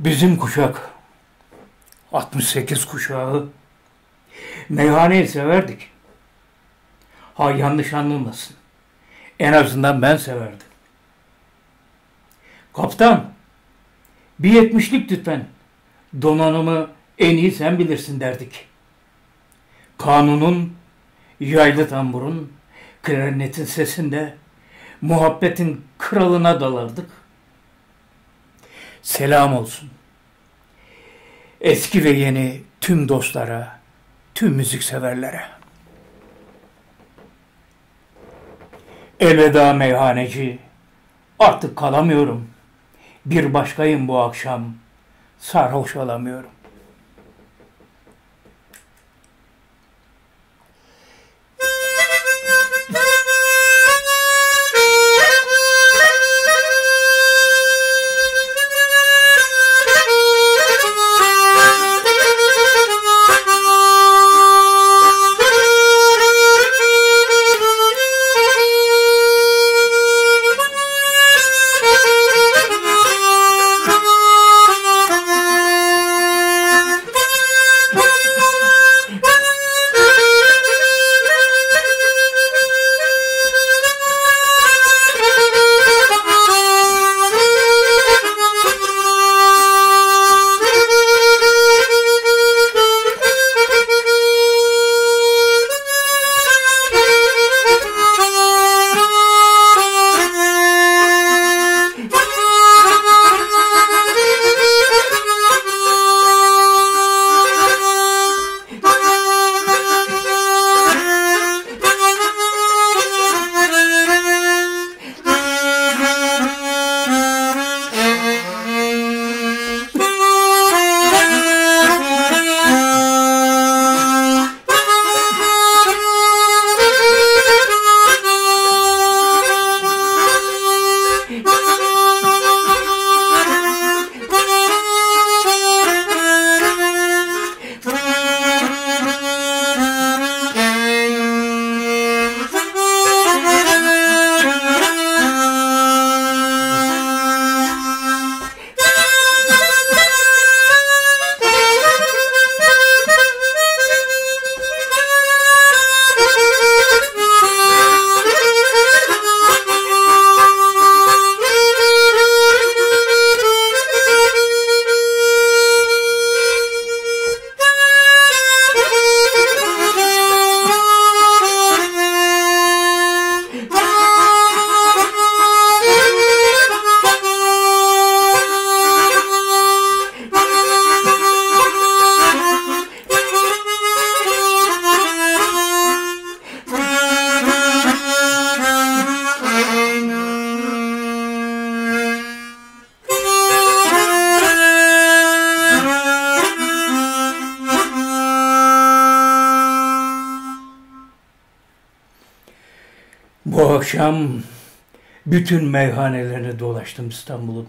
Bizim kuşak 68 kuşağı meyhaneyi severdik. Ha yanlış anlamasın. En azından ben severdim. Kaptan, bir yetmişlik lütfen. Donanımı en iyi sen bilirsin derdik. Kanunun, yaylı tamburun, klarnetin sesinde muhabbetin kralına dalardık. Selam olsun. Eski ve yeni tüm dostlara, tüm müzik severlere. Elveda meyhaneci, artık kalamıyorum. Bir başkayım bu akşam, sarhoş olamıyorum. Akşam bütün meyhanelerini dolaştım İstanbul'un.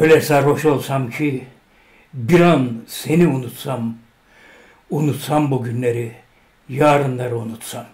Öyle sarhoş olsam ki bir an seni unutsam, unutsam bu günleri, yarınları unutsam.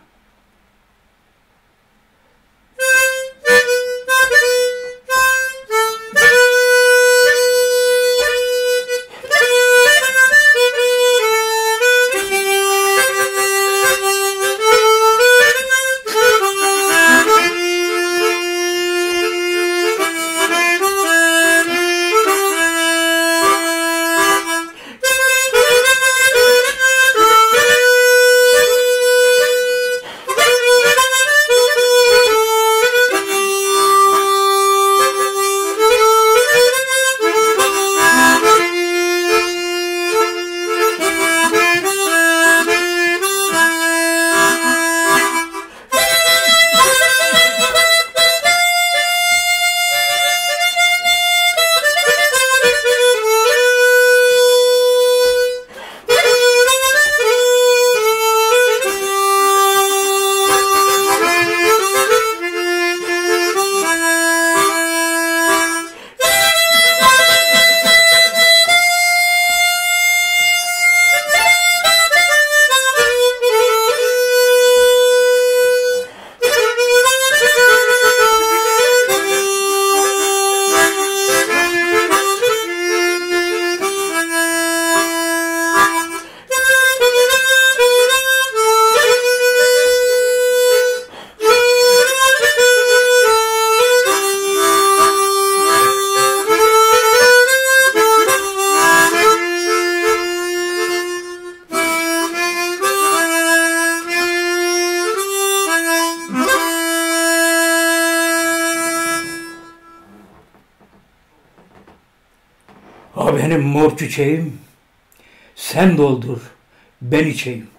Çiçeğim, sen doldur, ben içeyim.